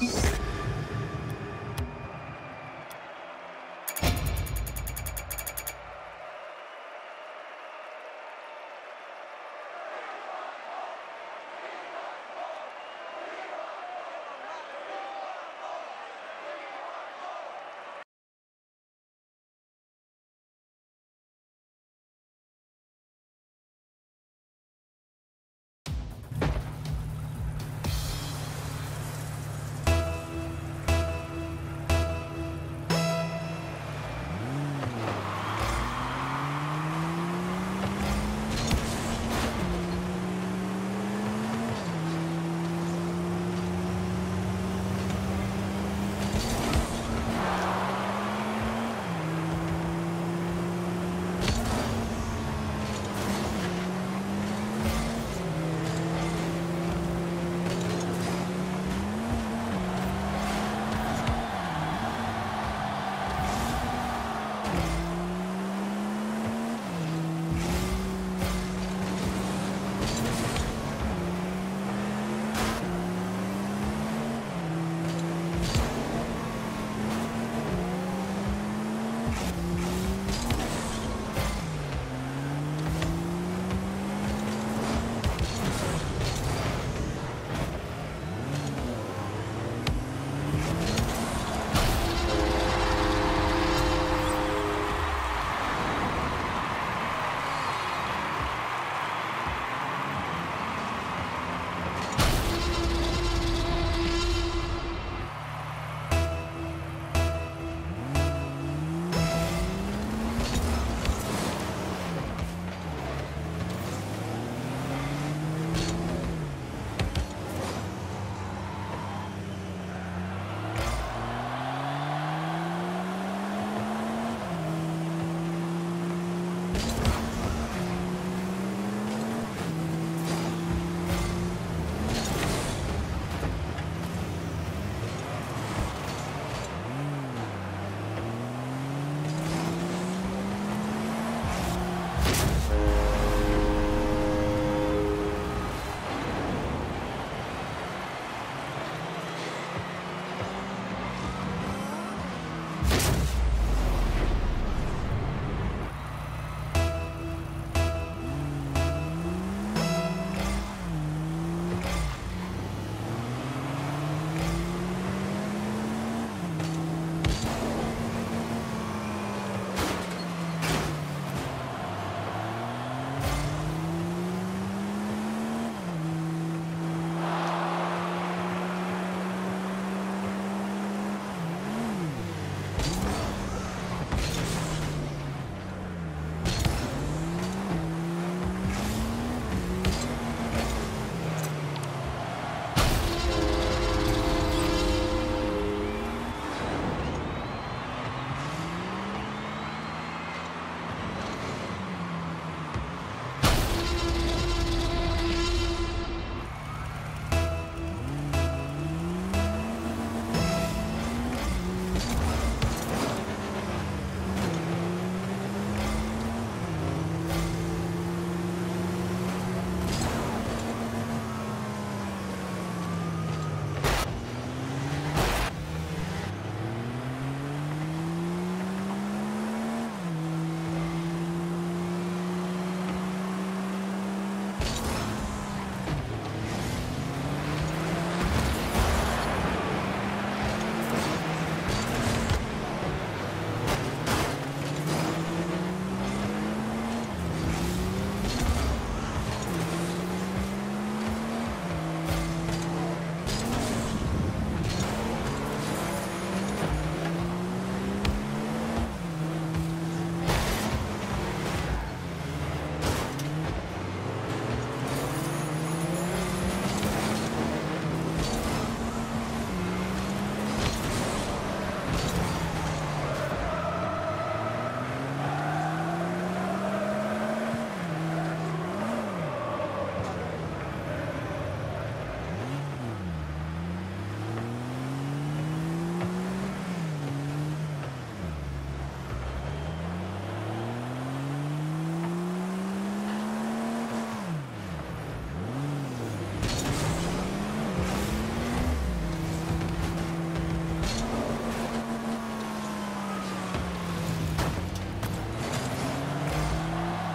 Bye.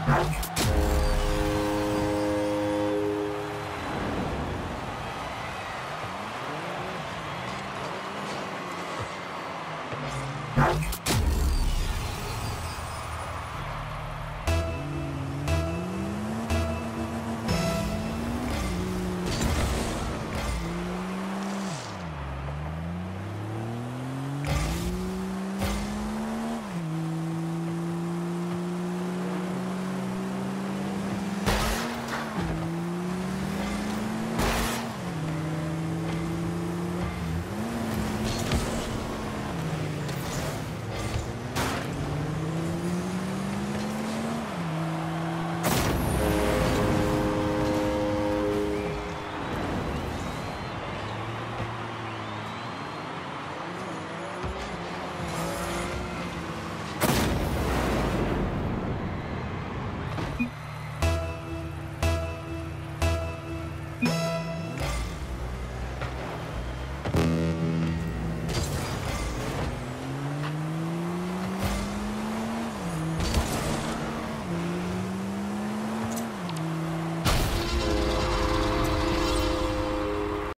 Thank you.